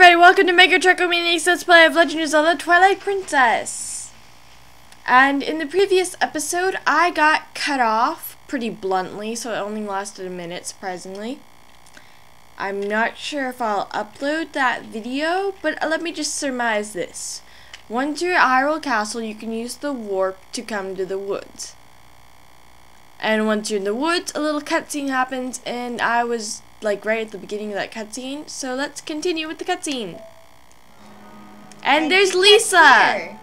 everybody, welcome to MegaChocoManiac's Let's Play of Legend of Zelda Twilight Princess. And in the previous episode, I got cut off pretty bluntly, so it only lasted a minute, surprisingly. I'm not sure if I'll upload that video, but let me just surmise this. Once you're at Hyrule Castle, you can use the warp to come to the woods. And once you're in the woods, a little cutscene happens, and I was like right at the beginning of that cutscene. So let's continue with the cutscene. And, And there's Lisa.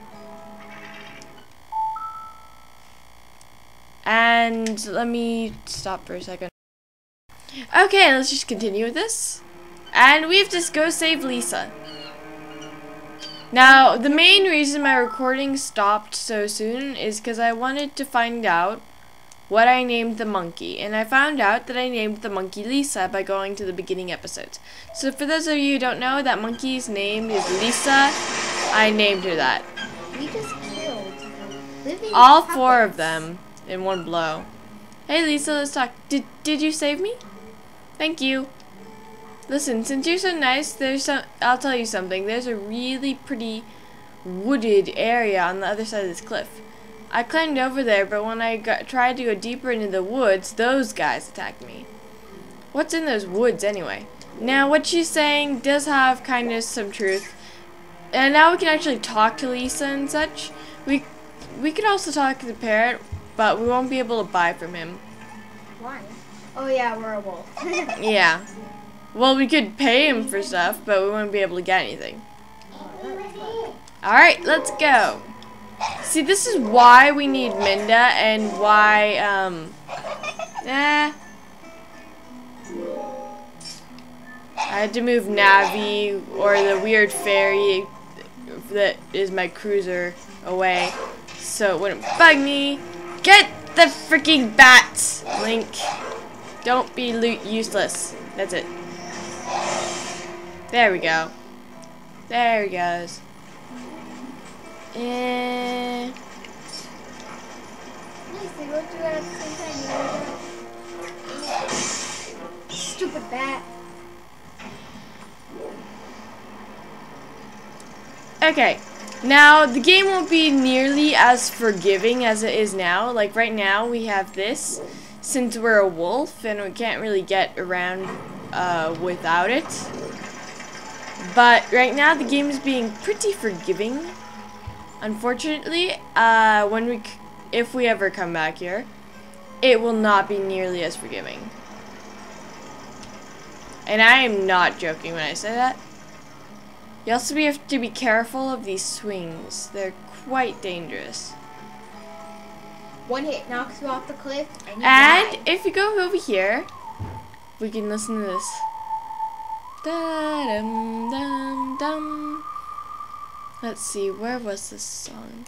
And let me stop for a second. Okay, let's just continue with this. And we have to go save Lisa. Now, the main reason my recording stopped so soon is because I wanted to find out what I named the monkey. And I found out that I named the monkey Lisa by going to the beginning episodes. So for those of you who don't know, that monkey's name is Lisa. I named her that. We just killed living All four of them in one blow. Hey Lisa, let's talk. Did did you save me? Thank you. Listen, since you're so nice, there's some. I'll tell you something. There's a really pretty wooded area on the other side of this cliff. I climbed over there, but when I got, tried to go deeper into the woods, those guys attacked me. What's in those woods anyway? Now, what she's saying does have kind of some truth. And now we can actually talk to Lisa and such. We we could also talk to the parrot, but we won't be able to buy from him. Why? Oh yeah, we're a wolf. Yeah. Well, we could pay him for stuff, but we won't be able to get anything. Oh, Alright, let's go. See, this is why we need Minda and why, um, eh. I had to move Navi or the weird fairy that is my cruiser away so it wouldn't bug me. Get the freaking bats, Link. Don't be loot useless. That's it. There we go. There he goes. Know? Stupid bat. Okay. Now, the game won't be nearly as forgiving as it is now. Like, right now, we have this. Since we're a wolf, and we can't really get around uh, without it. But right now, the game is being pretty forgiving. Unfortunately, uh, when we, c- if we ever come back here, it will not be nearly as forgiving. And I am not joking when I say that. You also have to be careful of these swings. They're quite dangerous. One hit knocks you off the cliff, and you And if you go over here, we can listen to this. Da dum dum dum. Let's see, where was this song?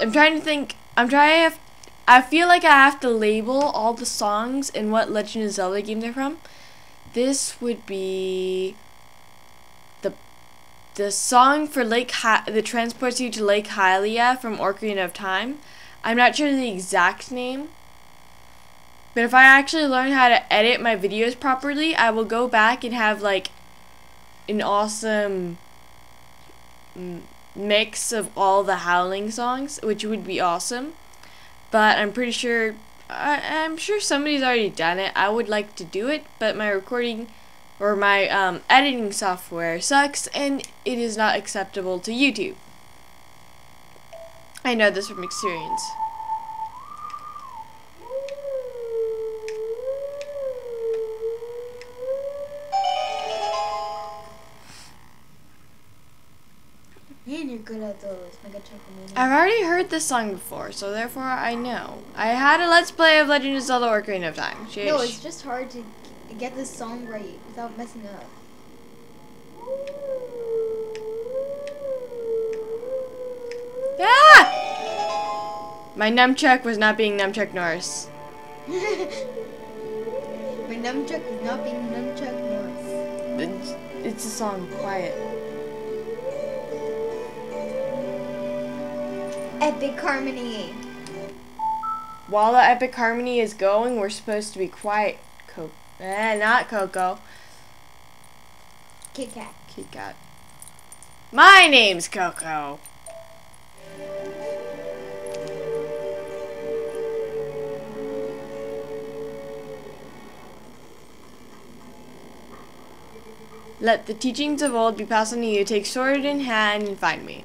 I'm trying to think. I'm trying. To, I feel like I have to label all the songs and what Legend of Zelda game they're from. This would be the the song for Lake Hy- that transports you to Lake Hylia from Ocarina of Time. I'm not sure the exact name. But if I actually learn how to edit my videos properly, I will go back and have like an awesome mix of all the Howling songs, which would be awesome. But I'm pretty sure I, I'm sure somebody's already done it. I would like to do it, but my recording or my um, editing software sucks and it is not acceptable to YouTube. I know this from experience. Good at those. Mega I've already heard this song before, so therefore I know. I had a Let's Play of Legend of Zelda Ocarina of Time. Sheesh. No, it's just hard to get this song right without messing up. Ah! My nunchuck was not being nunchuck Norris. My nunchuck is not being nunchuck Norris. It's, it's a song, quiet. Epic harmony. While the epic harmony is going, we're supposed to be quiet. Co- eh, not Coco. Kit Kat. Kit Kat. My name's Coco. Let the teachings of old be passed on to you. Take sword in hand and find me.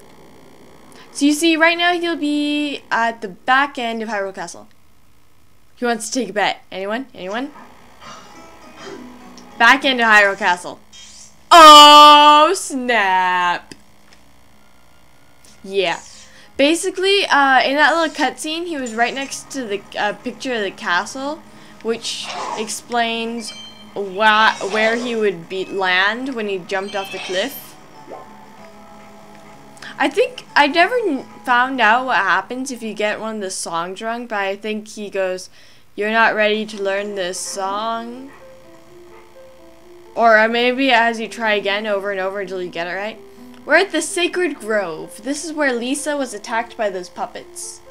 So you see, right now he'll be at the back end of Hyrule Castle. He wants to take a bet. Anyone? Anyone? Back end of Hyrule Castle. Oh, snap. Yeah. Basically, uh, in that little cutscene, he was right next to the uh, picture of the castle, which explains wha where he would be land when he jumped off the cliff. I think I never found out what happens if you get one of the songs wrong, but I think he goes, "You're not ready to learn this song." Or maybe as you try again over and over until you get it right. We're at the Sacred Grove. This is where Lisa was attacked by those puppets.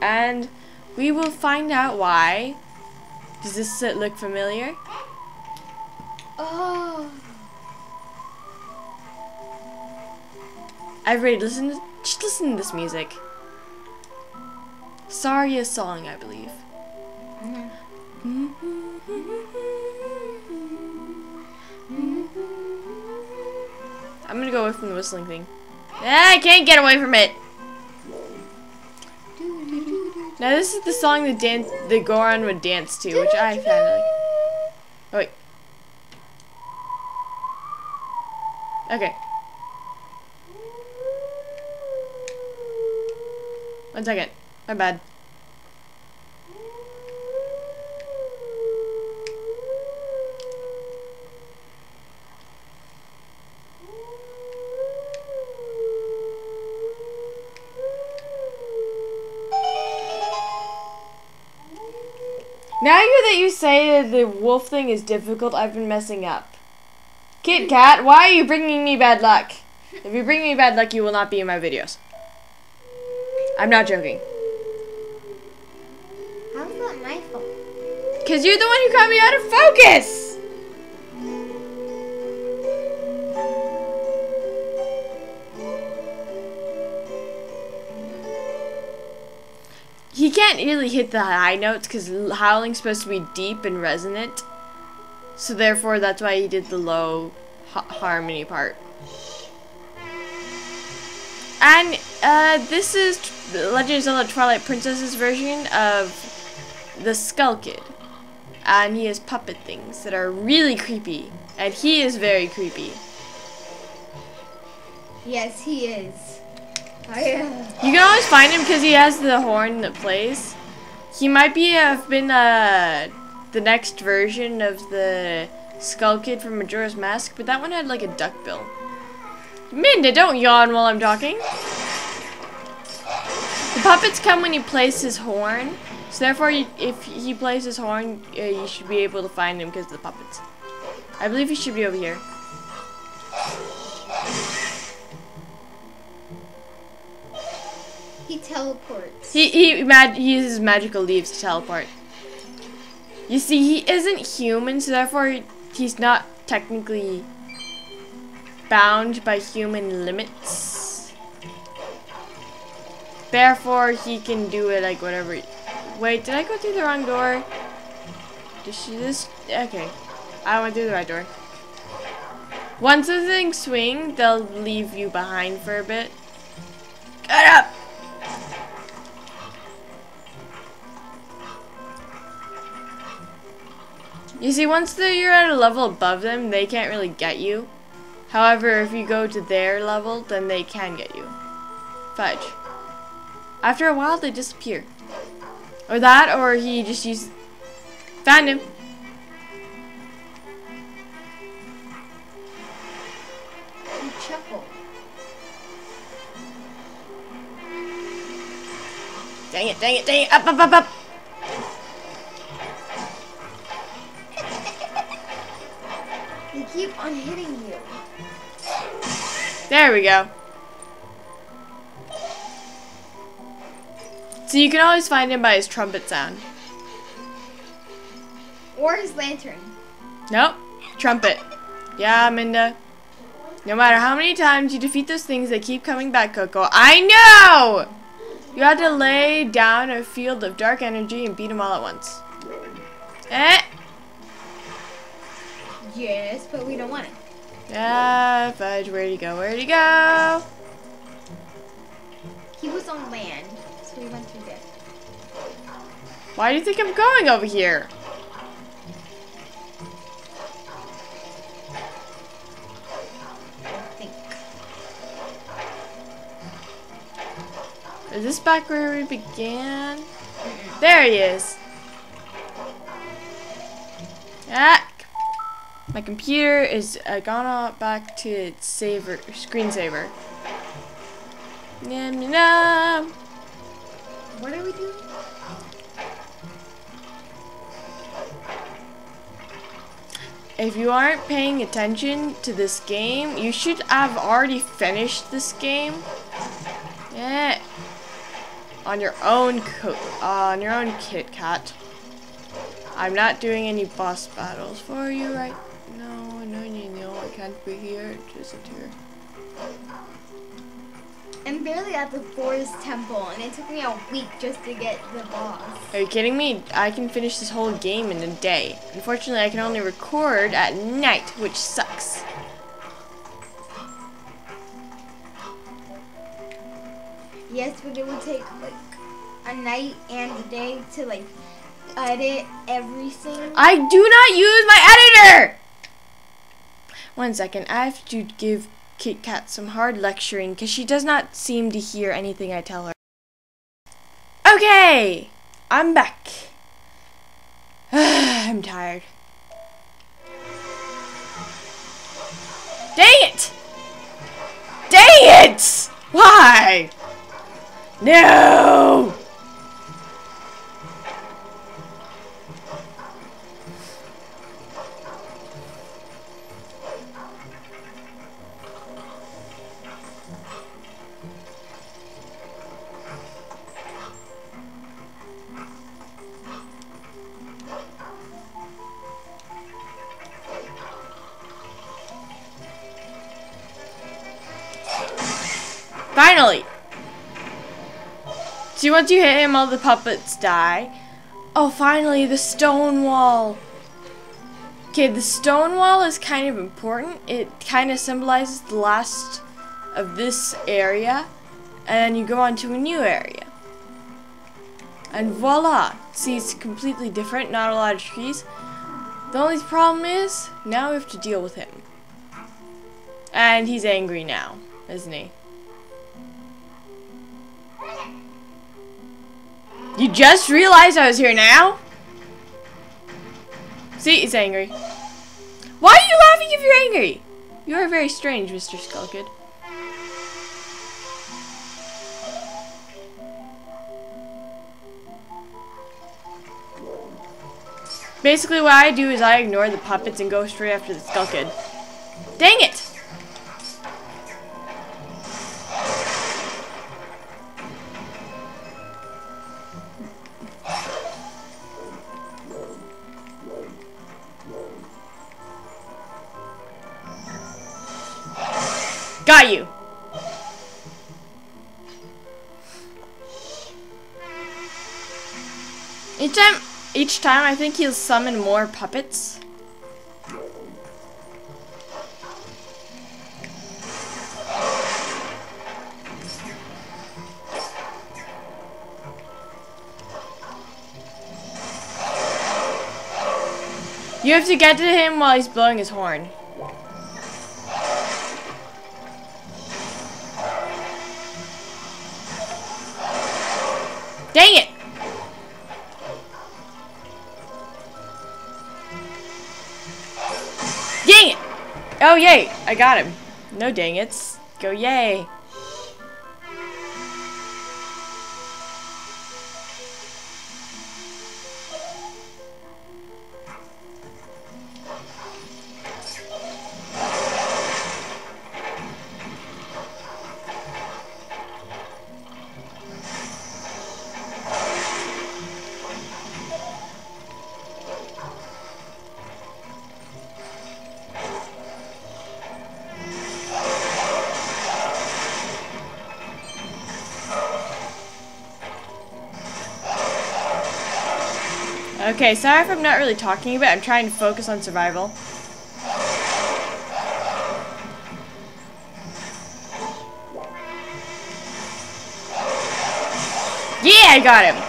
And we will find out why. Does this look familiar? Oh. Everybody listen to, just listen to this music. Saria song, I believe. I'm gonna go away from the whistling thing. Ah, I can't get away from it. Now this is the song that dance the Goron would dance to, which I found like. Oh wait. Okay. One second. My bad. Now that you say the wolf thing is difficult, I've been messing up. Kit Kat, why are you bringing me bad luck? If you bring me bad luck, you will not be in my videos. I'm not joking. How's that my fault? Because you're the one who got me out of focus! He can't really hit the high notes because howling's supposed to be deep and resonant. So therefore, that's why he did the low ha harmony part. And uh, this is Legend of Zelda Twilight Princess's version of the Skull Kid. And he has puppet things that are really creepy. And he is very creepy. Yes, he is. I, uh, You can always find him because he has the horn that plays. He might be have been uh, the next version of the Skull Kid from Majora's Mask, but that one had like a duck bill. Minda, don't yawn while I'm talking. The puppets come when he plays his horn, so therefore, you, if he plays his horn, uh, you should be able to find him because of the puppets. I believe he should be over here. he teleports. He he mag he uses magical leaves to teleport. You see, he isn't human, so therefore he's not technically bound by human limits. Therefore, he can do it like whatever. he- Wait, did I go through the wrong door? Did she just? Okay, I went through the right door. Once the things swing, they'll leave you behind for a bit. Get up! You see, once you're at a level above them, they can't really get you. However, if you go to their level, then they can get you. Fudge. After a while, they disappear. Or that, or he just used... Found him. Dang it, dang it, dang it. Up, up, up, up. They keep on hitting you. There we go. So you can always find him by his trumpet sound. Or his lantern. Nope. Trumpet. Yeah, Minda. No matter how many times you defeat those things, they keep coming back, Coco. I know! You have to lay down a field of dark energy and beat them all at once. Eh? Yes, but we don't want it. Yeah, Fudge, where'd he go? Where'd he go? He was on land, so we went through there. Why do you think I'm going over here? I think. Is this back where we began? There he is. Ah, my computer is uh, gone back to its saver screensaver. Yum. What are we doing? If you aren't paying attention to this game, you should have already finished this game. Yeah. On your own co on your own Kit Kat. I'm not doing any boss battles for you right now. No, you know I can't here. Just sit here. I'm barely at the Forest Temple, and it took me a week just to get the boss. Are you kidding me? I can finish this whole game in a day. Unfortunately, I can only record at night, which sucks. Yes, but it would take like a night and a day to like edit everything. I do not use my editor! One second, I have to give Kit Kat some hard lecturing because she does not seem to hear anything I tell her. Okay, I'm back. I'm tired. Dang it! Dang it! Why? No! Once you hit him, all the puppets die. Oh, finally, the stone wall. Okay, the stone wall is kind of important. It kind of symbolizes the last of this area. And then you go on to a new area. And voila! See, it's completely different, not a lot of trees. The only problem is, now we have to deal with him. And he's angry now, isn't he? You just realized I was here now? See, he's angry. Why are you laughing if you're angry? You are very strange, Mr. Skullkid. Basically, what I do is I ignore the puppets and go straight after the Skullkid. Dang it! Time, each time, I think he'll summon more puppets. You have to get to him while he's blowing his horn. Dang it! Oh, yay! I got him. No dang it's. Go yay. Okay, sorry if I'm not really talking about it. I'm trying to focus on survival. Yeah, I got him.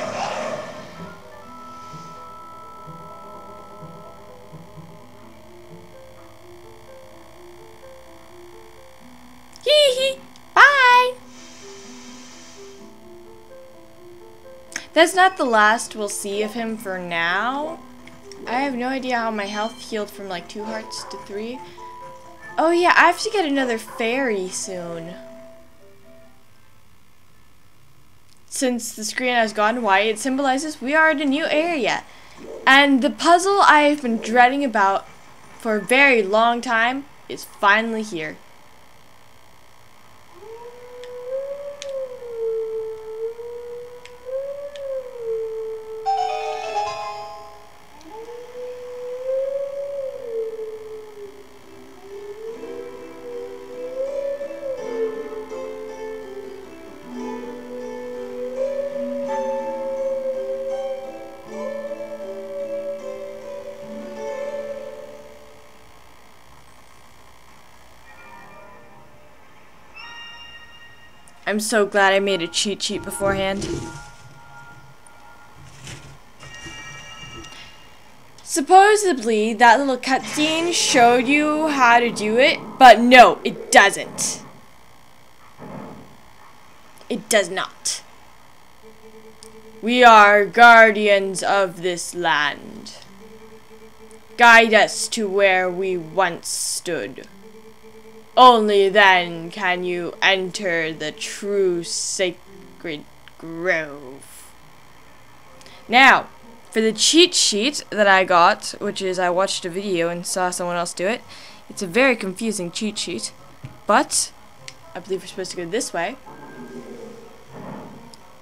That's not the last we'll see of him for now. I have no idea how my health healed from like two hearts to three. Oh yeah, I have to get another fairy soon. Since the screen has gone white, it symbolizes we are in a new area. And the puzzle I've been dreading about for a very long time is finally here. I'm so glad I made a cheat sheet beforehand. Supposedly, that little cutscene showed you how to do it, but no, it doesn't. It does not. We are guardians of this land. Guide us to where we once stood. Only then can you enter the true sacred grove. Now, for the cheat sheet that I got, which is I watched a video and saw someone else do it, it's a very confusing cheat sheet, but I believe we're supposed to go this way.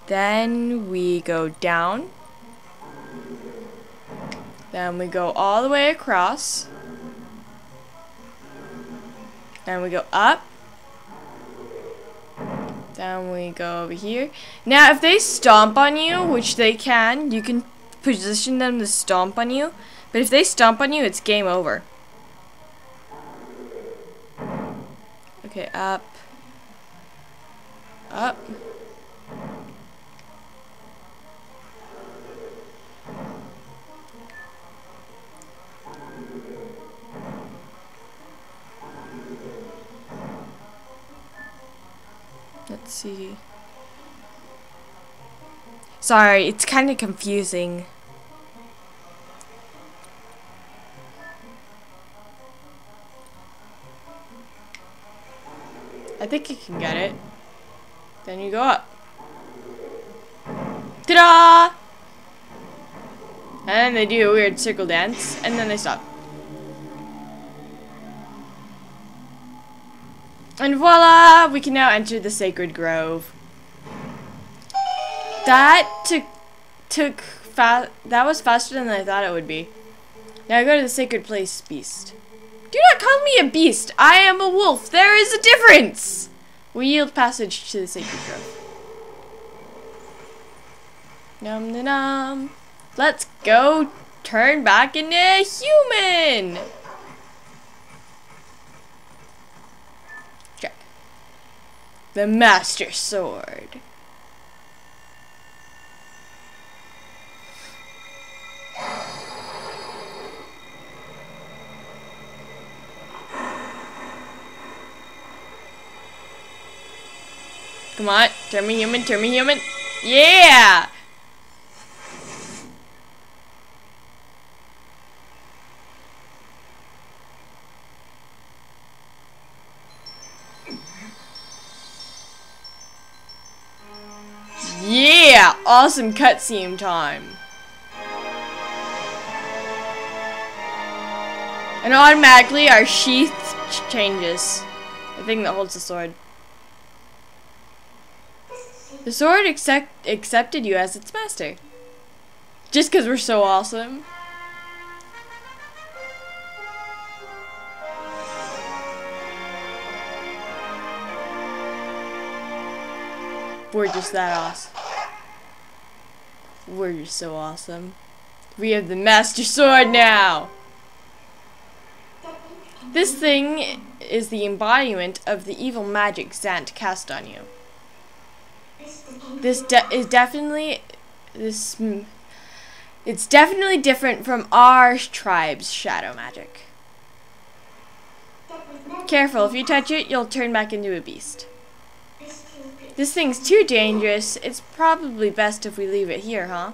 Then we go down. Then we go all the way across. Then we go up. Then we go over here. Now, if they stomp on you, which they can, you can position them to stomp on you. But if they stomp on you, it's game over. Okay, up. Up. Let's see. Sorry, it's kind of confusing. I think you can get it. Then you go up. Ta-da! And they do a weird circle dance, and then they stop. And voila! We can now enter the sacred grove. That took took fa that was faster than I thought it would be. Now go to the sacred place beast. Do not call me a beast. I am a wolf. There is a difference. We yield passage to the sacred grove. Num num. Let's go turn back into a human. The master sword. Come on, turn me human, turn me human. Yeah! Yeah! Awesome cutscene time. And automatically our sheath ch changes. The thing that holds the sword. The sword accept accepted you as its master. Just because we're so awesome. We're just that awesome. We're just so awesome. We have the Master Sword now! This thing is the embodiment of the evil magic Zant cast on you. This de is definitely this mm, it's definitely different from our tribe's shadow magic. Careful, if you touch it, you'll turn back into a beast. This thing's too dangerous. It's probably best if we leave it here, huh?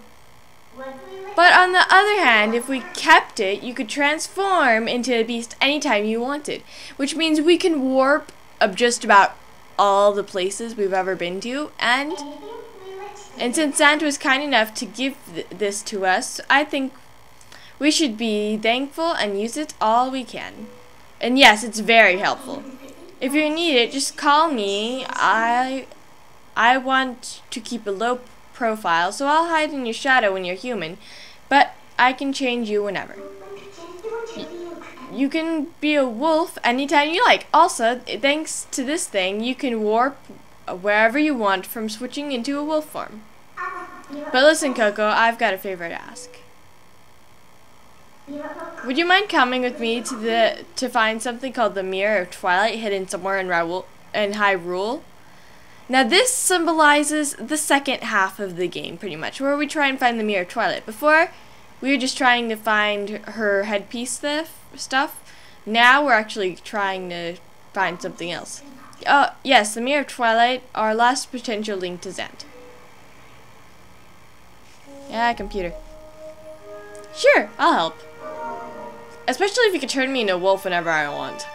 But on the other hand, if we kept it, you could transform into a beast anytime you wanted. Which means we can warp of just about all the places we've ever been to. And and since Zant was kind enough to give th this to us, I think we should be thankful and use it all we can. And yes, it's very helpful. If you need it, just call me. I I want to keep a low profile, so I'll hide in your shadow when you're human, but I can change you whenever. you can be a wolf anytime you like. Also, thanks to this thing, you can warp wherever you want from switching into a wolf form. But listen, Coco, I've got a favor to ask. Would you mind coming with me to the to find something called the Mirror of Twilight hidden somewhere in Raul in Hyrule? Now this symbolizes the second half of the game, pretty much, where we try and find the Mirror of Twilight. Before, we were just trying to find her headpiece stuff. Now we're actually trying to find something else. Oh, yes, the Mirror of Twilight, our last potential link to Zant. Yeah, computer. Sure, I'll help. Especially if you can turn me into a wolf whenever I want.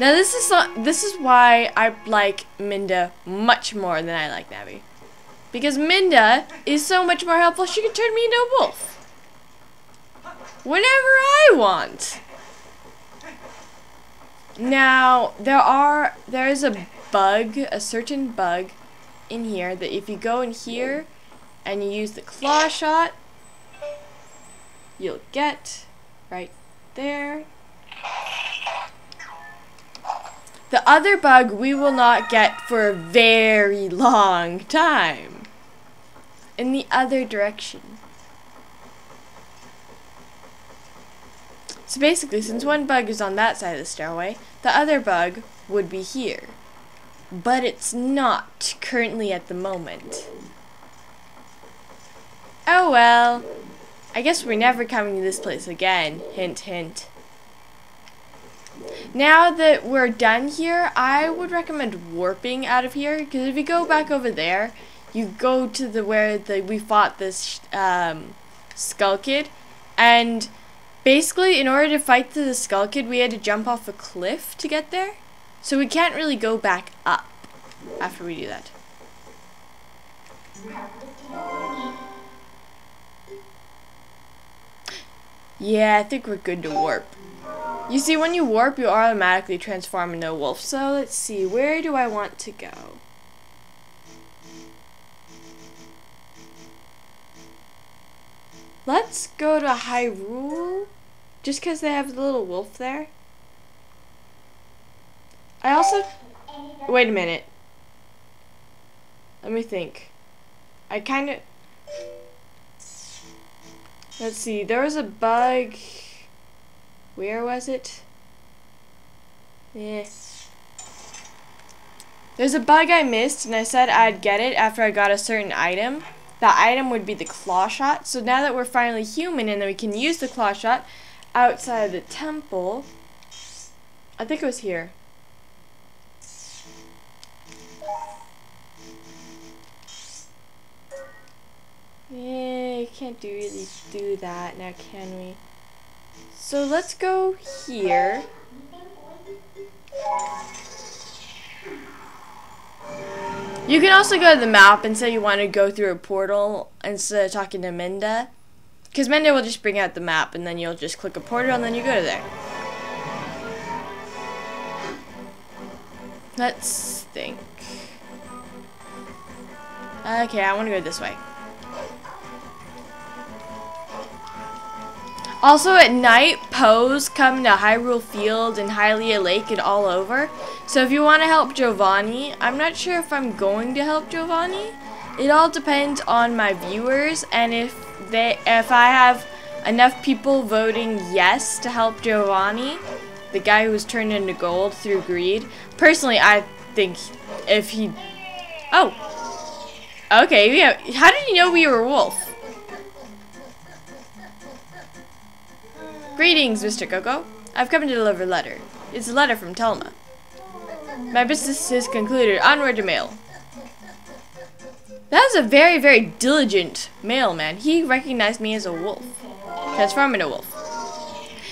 Now this is this is why I like Minda much more than I like Navi. Because Minda is so much more helpful, she can turn me into a wolf. Whenever I want. Now, there are, there is a bug, a certain bug in here that if you go in here and you use the claw shot, you'll get right there. The other bug we will not get for a very long time. In the other direction. So basically, since one bug is on that side of the stairway, the other bug would be here. But it's not currently at the moment. Oh well. I guess we're never coming to this place again. Hint, hint. Now that we're done here, I would recommend warping out of here because if you go back over there, you go to the where the we fought this um, Skull Kid, and basically in order to fight the Skull Kid, we had to jump off a cliff to get there, so we can't really go back up after we do that. Yeah, I think we're good to warp. You see, when you warp, you automatically transform into a wolf. So let's see, where do I want to go? Let's go to Hyrule, just because they have the little wolf there. I also... Wait a minute. Let me think. I kind of... Let's see, there was a bug... Where was it? Yes. There's a bug I missed, and I said I'd get it after I got a certain item. That item would be the claw shot. So now that we're finally human and that we can use the claw shot outside of the temple, I think it was here. Yeah, can't do really do that now, can we? So let's go here. You can also go to the map and say you want to go through a portal instead of talking to Minda. Because Minda will just bring out the map and then you'll just click a portal and then you go to there. Let's think. Okay, I want to go this way. Also at night, Poes come to Hyrule Field and Hylia Lake and all over. So if you want to help Jovani, I'm not sure if I'm going to help Jovani. It all depends on my viewers and if they if I have enough people voting yes to help Jovani, the guy who was turned into gold through greed. Personally, I think if he, oh, okay, yeah. How did you know we were wolf? Greetings, Mr. Coco. I've come to deliver a letter. It's a letter from Telma. My business is concluded. Onward to mail. That was a very, very diligent mailman. He recognized me as a wolf. Transform into a wolf.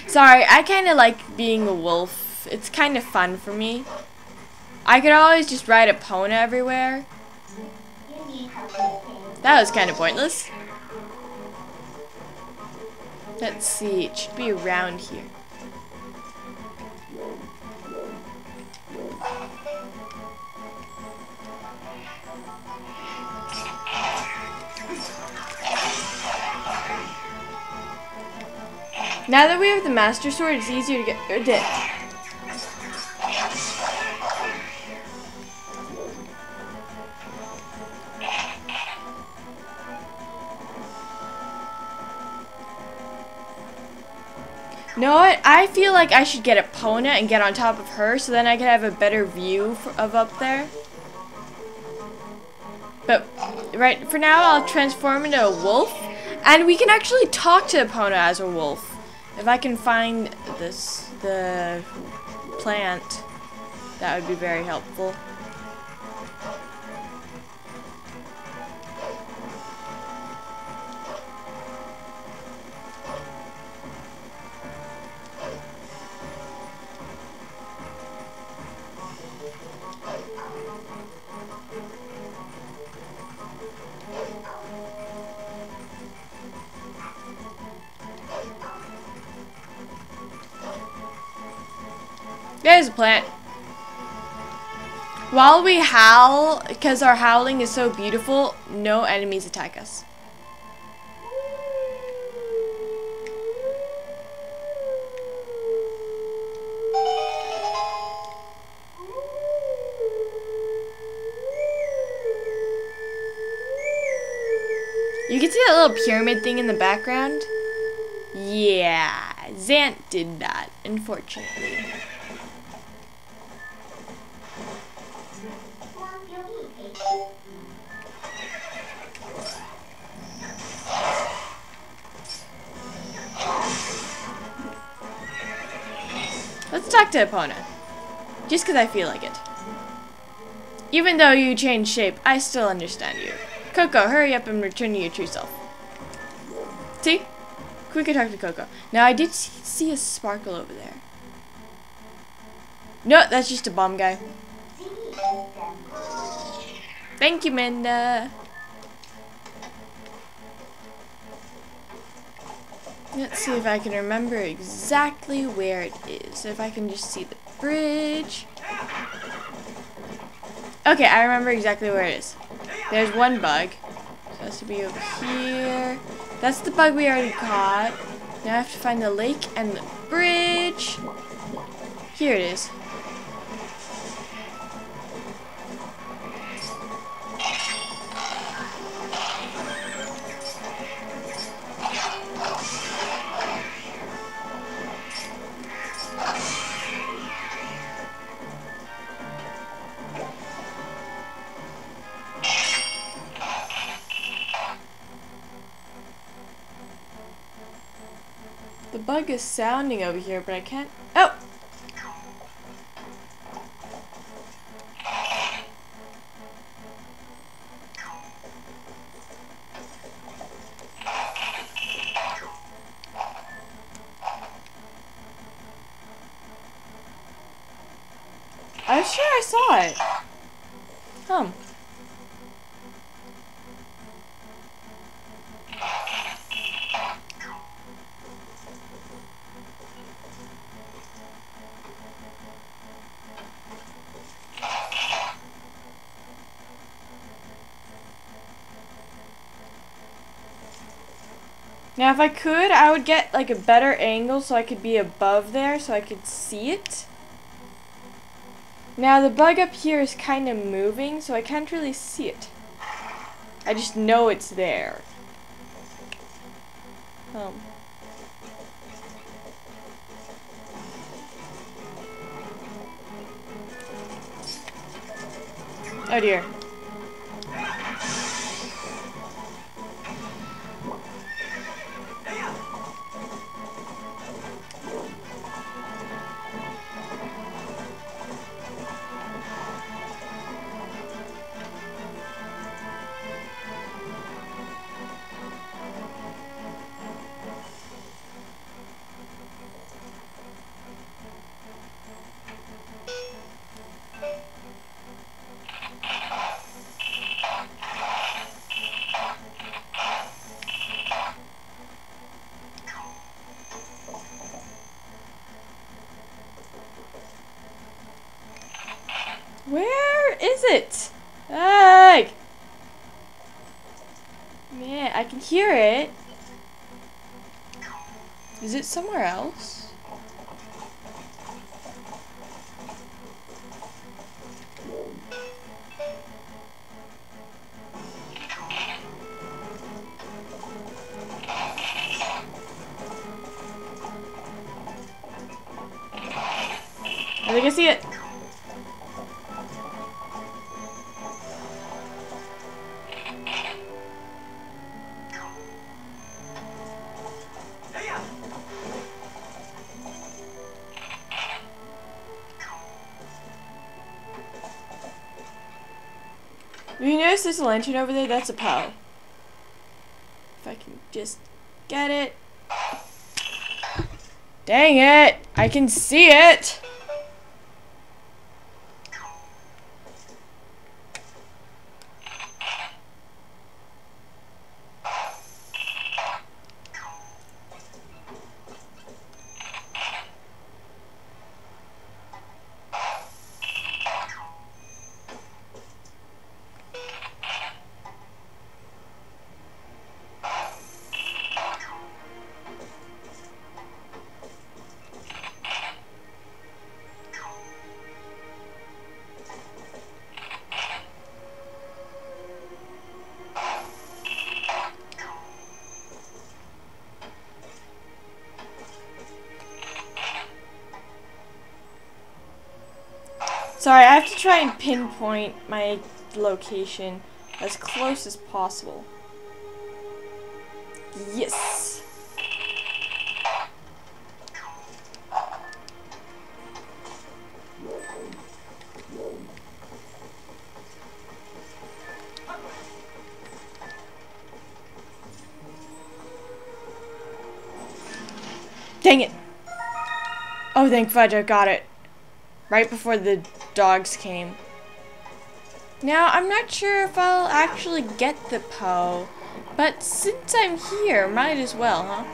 Sorry, I kind of like being a wolf. It's kind of fun for me. I could always just ride a pony everywhere. That was kind of pointless. Let's see, it should be around here. Now that we have the Master Sword, it's easier to get... know what? I feel like I should get Epona and get on top of her so then I can have a better view of up there. But right for now, I'll transform into a wolf. And we can actually talk to Epona as a wolf. If I can find this, the plant, that would be very helpful. There's a plant. While we howl, because our howling is so beautiful, no enemies attack us. You can see that little pyramid thing in the background? Yeah, Zant did that, unfortunately. Talk to Epona. Just because I feel like it. Even though you change shape, I still understand you. Coco, hurry up and return to your true self. See? Quick talk to Coco. Now, I did see a sparkle over there. No, that's just a bomb guy. Thank you, Minda. Let's see if I can remember exactly where it is. If I can just see the bridge. Okay, I remember exactly where it is. There's one bug. So has to be over here. That's the bug we already caught. Now I have to find the lake and the bridge. Here it is. Is sounding over here, but I can't... Oh! I'm sure I saw it. Um. Now if I could, I would get like a better angle so I could be above there so I could see it. Now the bug up here is kind of moving so I can't really see it. I just know it's there. home. Oh dear. Man, I can hear it. Is it somewhere else? Over there? That's a Poe. If I can just get it. Dang it! I can see it! Sorry, I have to try and pinpoint my location as close as possible. Yes. Dang it. Oh, thank fudge, I got it. Right before the dogs came. Now, I'm not sure if I'll actually get the Poe, but since I'm here, might as well, huh?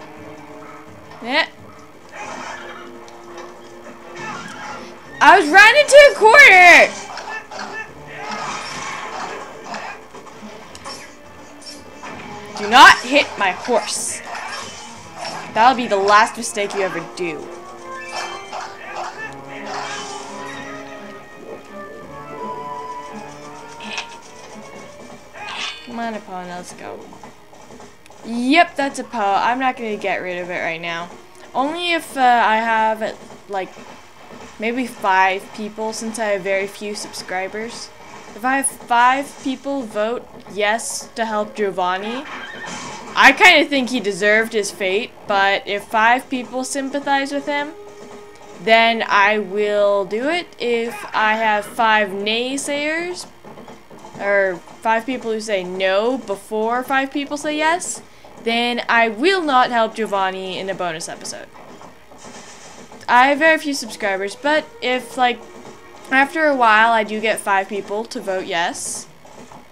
Yeah. I was running into a corner! Do not hit my horse. That'll be the last mistake you ever do. Come on, Apollo, let's go. Yep, that's a Poe. I'm not going to get rid of it right now. Only if uh, I have, like, maybe five people, since I have very few subscribers. If I have five people vote yes to help Jovani, I kind of think he deserved his fate, but if five people sympathize with him, then I will do it. If I have five naysayers, or five people who say no before five people say yes, then I will not help Jovani in a bonus episode. I have very few subscribers, but if, like, after a while I do get five people to vote yes,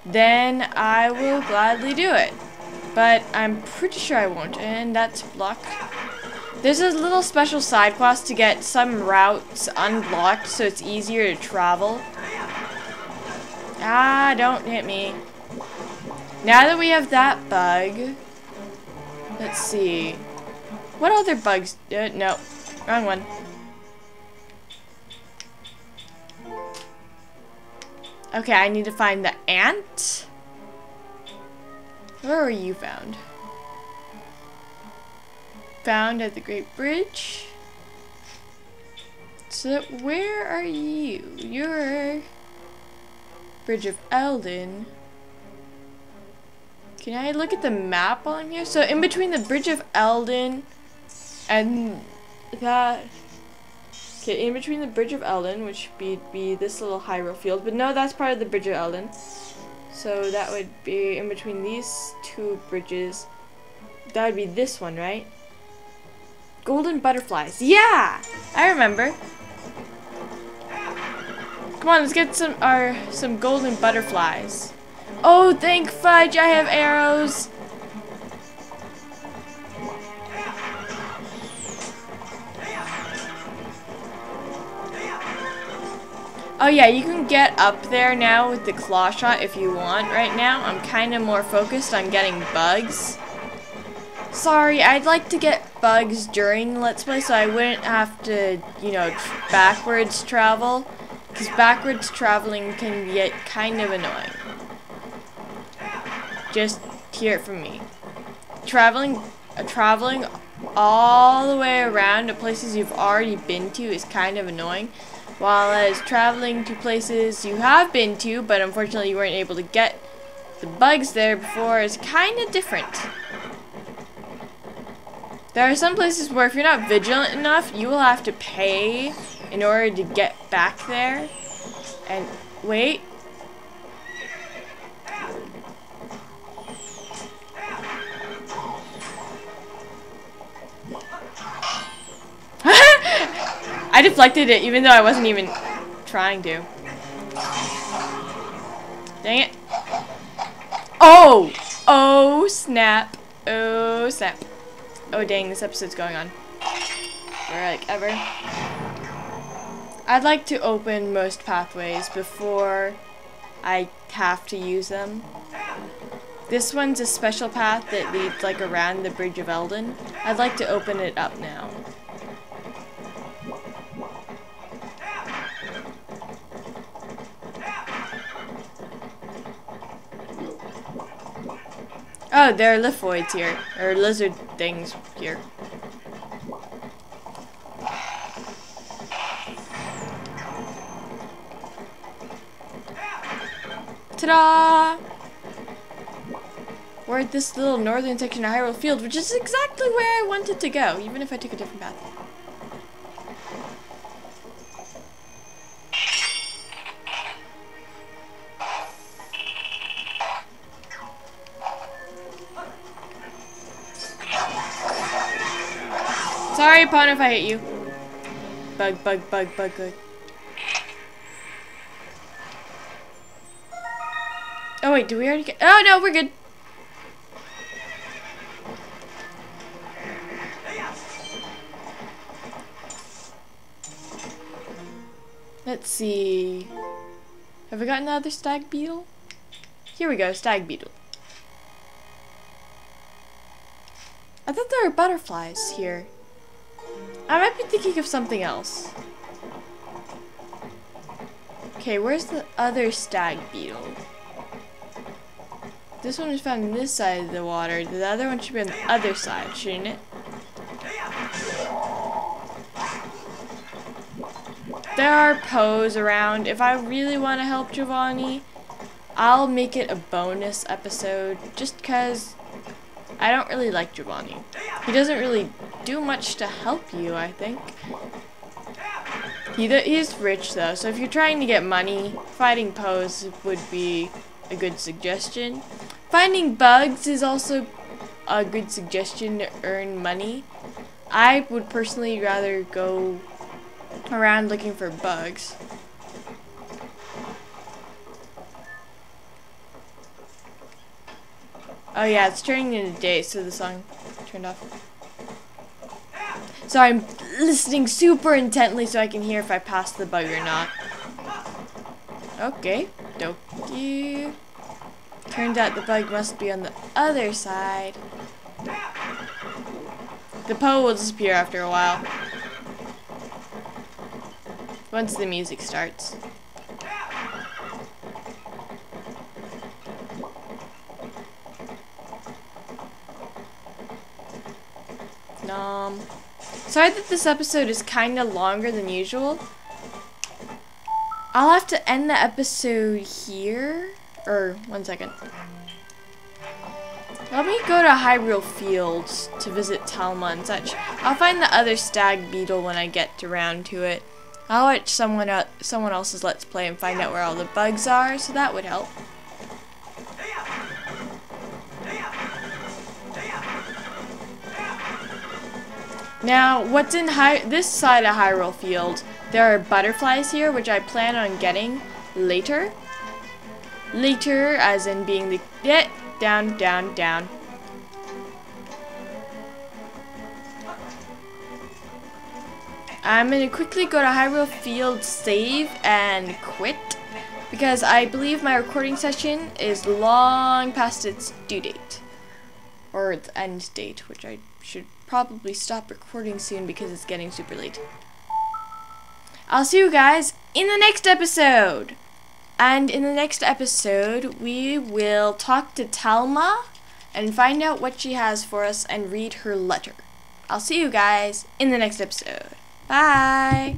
then I will gladly do it. But I'm pretty sure I won't, and that's luck. There's a little special side quest to get some routes unblocked so it's easier to travel. Ah, don't hit me. Now that we have that bug, let's see. What other bugs? Uh, no, wrong one. Okay, I need to find the ant. Where were you found? found at the Great Bridge. So where are you? You're Bridge of Eldin. Can I look at the map while I'm here? So in between the Bridge of Eldin and that Okay, in between the Bridge of Eldin, which be, be this little Hyrule field, but no, that's part of the Bridge of Eldin. So that would be in between these two bridges. That would be this one, right? Golden butterflies. Yeah! I remember. Come on, let's get some our some golden butterflies. Oh, thank fudge, I have arrows. Oh yeah, you can get up there now with the claw shot if you want. Right now, I'm kind of more focused on getting bugs. Sorry, I'd like to get bugs during Let's Play so I wouldn't have to, you know, backwards travel. Because backwards traveling can get kind of annoying. Just hear it from me. Traveling, uh, traveling all the way around to places you've already been to is kind of annoying. While as traveling to places you have been to, but unfortunately you weren't able to get the bugs there before, is kind of different. There are some places where if you're not vigilant enough, you will have to pay in order to get back there. And wait. I deflected it even though I wasn't even trying to. Dang it. Oh! Oh, snap. Oh, snap. Oh, dang, this episode's going on. For like ever. I'd like to open most pathways before I have to use them. This one's a special path that leads like around the Bridge of Eldin. I'd like to open it up now. Oh, there are lithoids here. Or lizard things here. Ta-da! We're at this little northern section of Hyrule Field, which is exactly where I wanted to go, even if I took a different path. Sorry, Pawn, if I hit you. Bug, bug, bug, bug, good. Oh wait, do we already get- Oh no, we're good. Let's see. Have we gotten another stag beetle? Here we go, stag beetle. I thought there were butterflies here. I might be thinking of something else. Okay, where's the other stag beetle? This one is found on this side of the water. The other one should be on the other side, shouldn't it? There are Poes around. If I really want to help Jovani, I'll make it a bonus episode just because I don't really like Jovani. He doesn't really do much to help you, I think. He he's rich though, so if you're trying to get money, fighting Poes would be a good suggestion. Finding bugs is also a good suggestion to earn money. I would personally rather go around looking for bugs. Oh yeah, it's turning into day, so the song turned off. So I'm listening super intently so I can hear if I pass the bug or not. Okay, dokie. Turns out the bug must be on the other side. The Poe will disappear after a while. Once the music starts. No. Um, sorry that this episode is kind of longer than usual. I'll have to end the episode here. Or, one second. Let me go to Hyrule Fields to visit Telma and such. I'll find the other stag beetle when I get around to it. I'll watch someone uh, someone else's Let's Play and find out where all the bugs are, so that would help. Now, what's in Hy this side of Hyrule Field, there are butterflies here, which I plan on getting later. Later, as in being the... Yeah, down, down, down. I'm to quickly go to Hyrule Field, save, and quit. Because I believe my recording session is long past its due date. Or its end date, which I should probably stop recording soon because it's getting super late. I'll see you guys in the next episode. And in the next episode, we will talk to Telma and find out what she has for us and read her letter. I'll see you guys in the next episode. Bye.